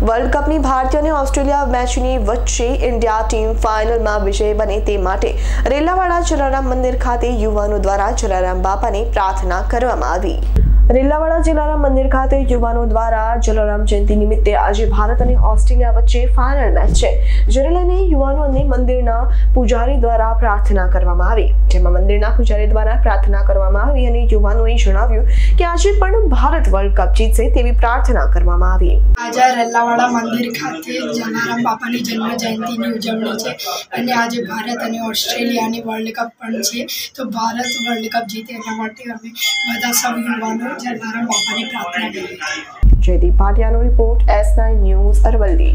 World કપની ભારતીય અને Australia મેચની વચ્ચે ઇન્ડિયા ટીમ ફાઇનલમાં વિજય બને તે માટે રેલાવાડા જલારામ મંદિર ખાતે યુવાનો દ્વારા જલારામ બાપાને પ્રાર્થના કરવામાં આવી. રેલાવાડા જલારામ મંદિર ખાતે યુવાનો દ્વારા જલારામ જયંતિ નિમિત્તે આજે ભારત અને ઓસ્ટ્રેલિયા વચ્ચે ફાઇનલ મેચ છે. જેને લઈને યુવાનો અને મંદિરના પૂજારી દ્વારા પ્રાર્થના કરવામાં આવી. જેમાં મંદિરના પૂજારી દ્વારા પ્રાર્થના કરવામાં આવી અને યુવાનોએ જણાવ્યું કે આજે પણ ભારત વર્લ્ડ કપ જીતશે તેવી પ્રાર્થના કરવામાં આવી. આજે રલ્લાવાડા મંદિર ખાતે જલારામ બાપાની જન્મ જયંતિની ઉજવણી છે અને આજે ભારત અને ઓસ્ટ્રેલિયાની વર્લ્ડ કપ પણ છે. તો ભારત વર્લ્ડ કપ જીતે એના માટે અમે બધા સૌ યુવાનો Jaydeep ભાટિયાનો report S nine news Aravalli.